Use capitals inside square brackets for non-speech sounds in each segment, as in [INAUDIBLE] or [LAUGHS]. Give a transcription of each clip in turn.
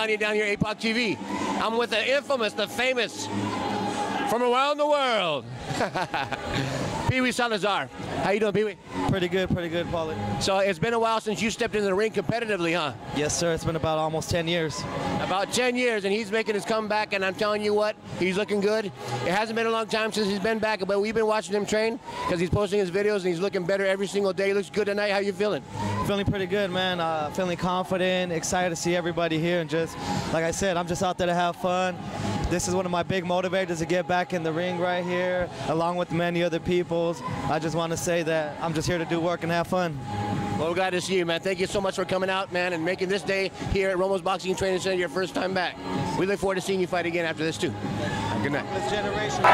Down here, APOC TV. I'm with the infamous, the famous, from around the world, [LAUGHS] Pee Wee Salazar. How you doing, Pee Wee? Pretty good, pretty good, Paulie. So it's been a while since you stepped into the ring competitively, huh? Yes, sir. It's been about almost 10 years. About 10 years, and he's making his comeback, and I'm telling you what, he's looking good. It hasn't been a long time since he's been back, but we've been watching him train because he's posting his videos, and he's looking better every single day. He looks good tonight. How you feeling? Feeling pretty good, man. Uh, feeling confident, excited to see everybody here, and just, like I said, I'm just out there to have fun. This is one of my big motivators to get back in the ring right here, along with many other people's. I just want to say that I'm just here to do work and have fun. Well, we're glad to see you, man. Thank you so much for coming out, man, and making this day here at Romo's Boxing Training Center your first time back. We look forward to seeing you fight again after this, too. Good night. This generation,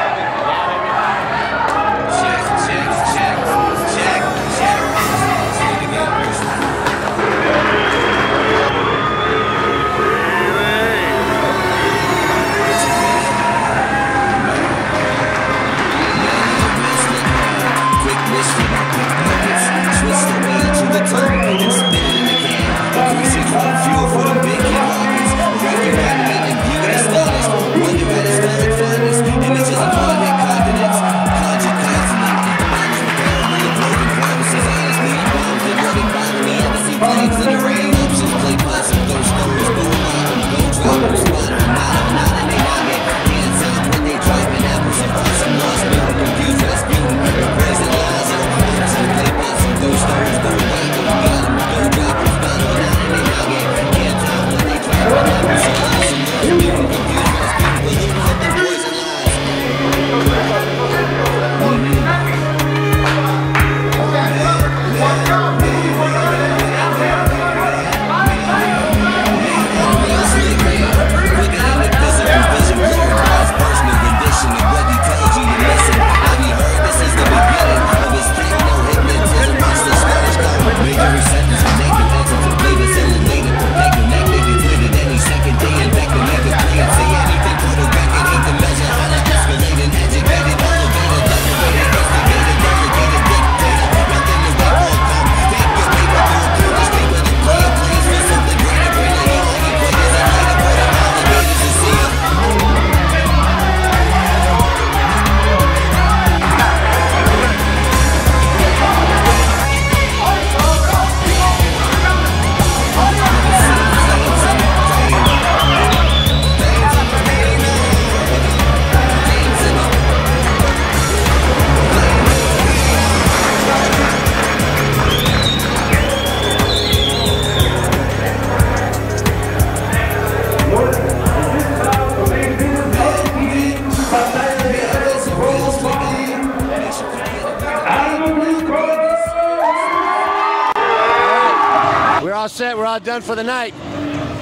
done for the night.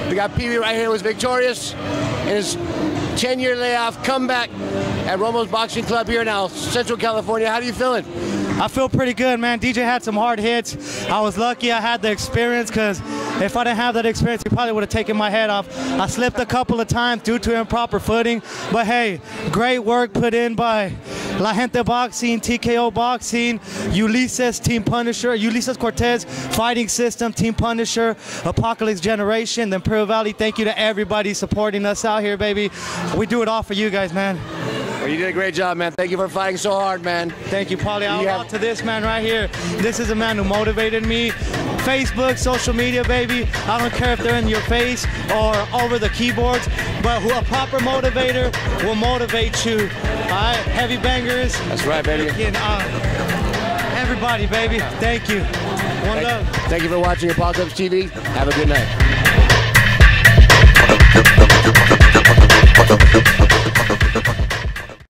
We got Pee right here who was victorious in his 10-year layoff comeback at Romo's Boxing Club here now, Central California. How are you feeling? I feel pretty good, man. DJ had some hard hits. I was lucky I had the experience because if I didn't have that experience, he probably would have taken my head off. I slipped a couple of times due to improper footing, but hey, great work put in by La Gente Boxing, TKO Boxing, Ulysses Team Punisher, Ulysses Cortez Fighting System, Team Punisher, Apocalypse Generation, the Imperial Valley. Thank you to everybody supporting us out here, baby. We do it all for you guys, man. Well, you did a great job, man. Thank you for fighting so hard, man. Thank you, Paulie. I'll Yeah. to this man right here. This is a man who motivated me. Facebook, social media, baby. I don't care if they're in your face or over the keyboards, but who a proper motivator will motivate you. All right, heavy bangers. That's right, baby. And, uh, everybody, baby. Thank you. One love. Thank, thank you for watching Apocalypse TV. Have a good night.